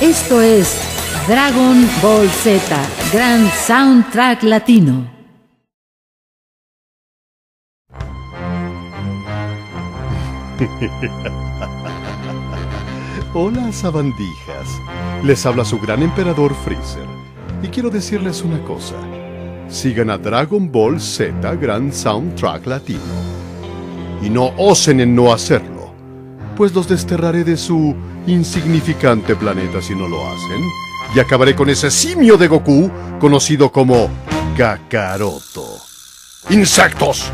Esto es Dragon Ball Z, Gran Soundtrack Latino. Hola, sabandijas. Les habla su gran emperador Freezer. Y quiero decirles una cosa. Sigan a Dragon Ball Z Gran Soundtrack Latino. Y no osen en no hacerlo, pues los desterraré de su insignificante planeta si no lo hacen. Y acabaré con ese simio de Goku conocido como Kakaroto. ¡Insectos!